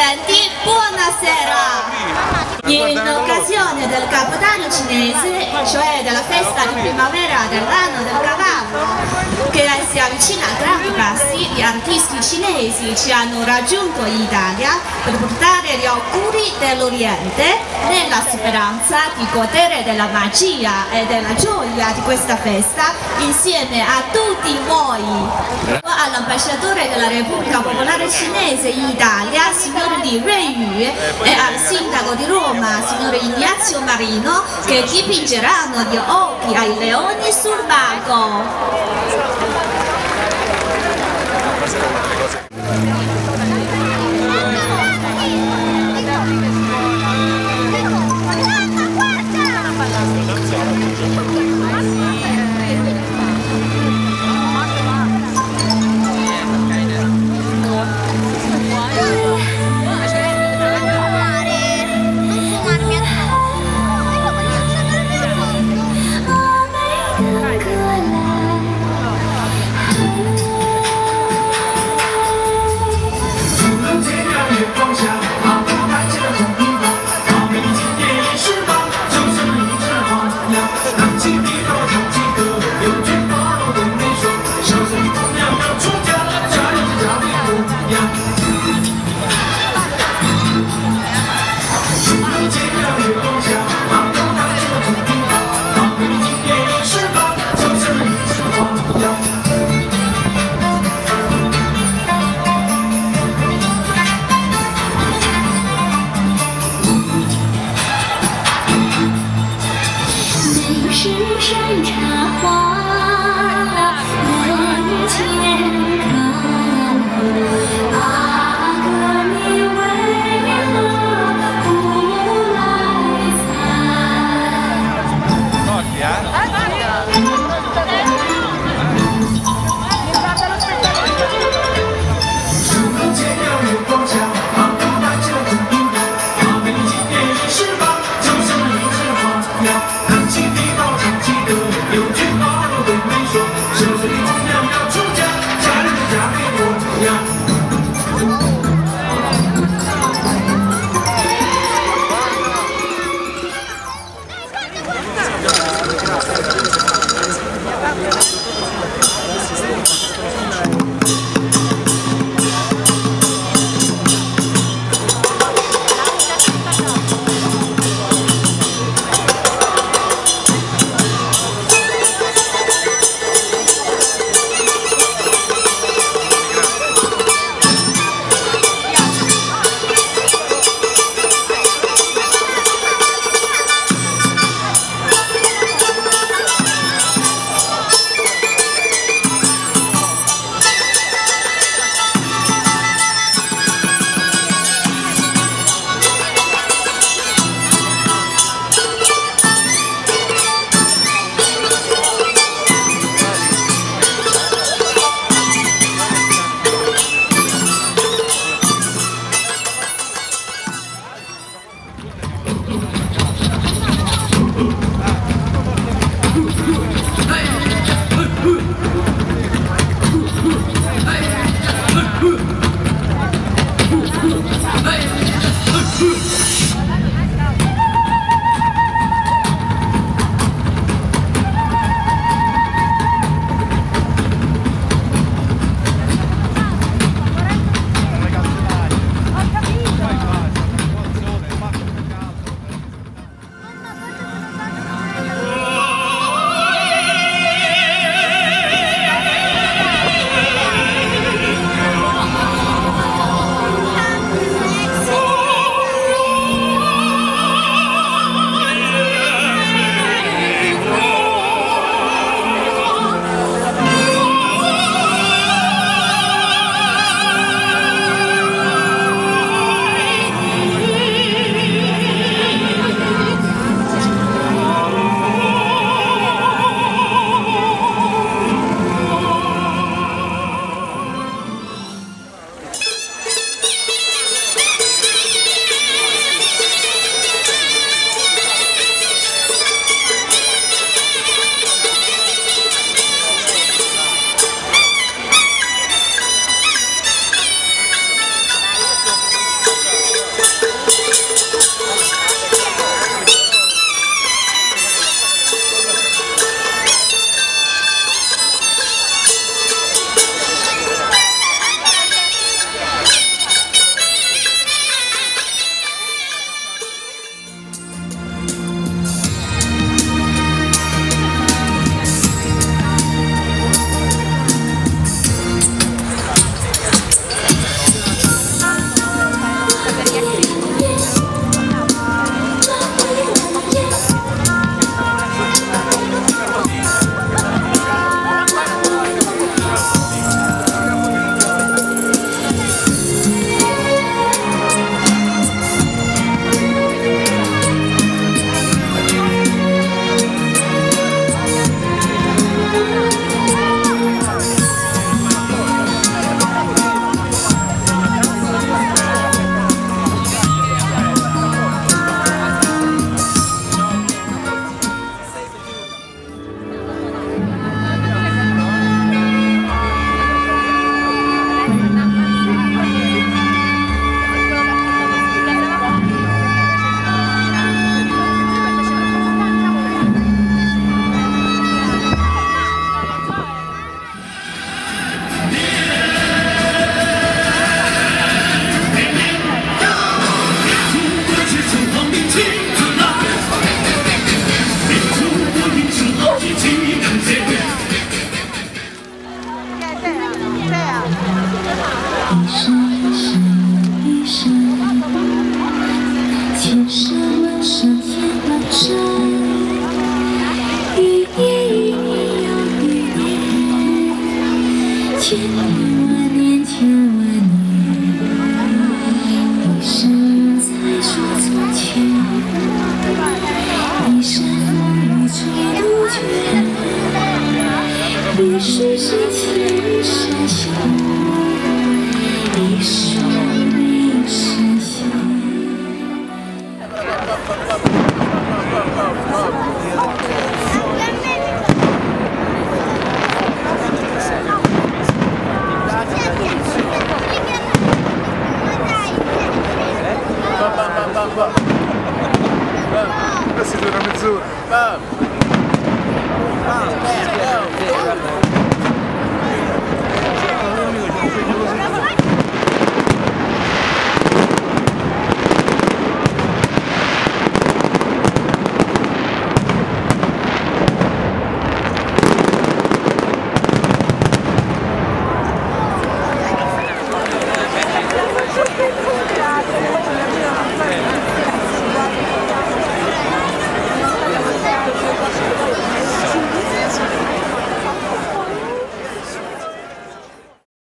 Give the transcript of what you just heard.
Presidenti, buonasera! In occasione del Capodanno cinese, cioè della festa di primavera dell'anno del cavallo, che si avvicina a artisti cinesi ci hanno raggiunto in Italia per portare gli auguri dell'Oriente nella speranza di godere della magia e della gioia di questa festa insieme a tutti voi. All'ambasciatore della Repubblica Popolare Cinese in Italia, signor Li Ruiyu, e al sindaco di Roma, signor Ignazio Marino, che dipingeranno gli occhi ai leoni sul banco. 千年万年，千万年，一生在说从前，一生风雨吹不绝，一世深情一生情，一世 Go. Go. Go.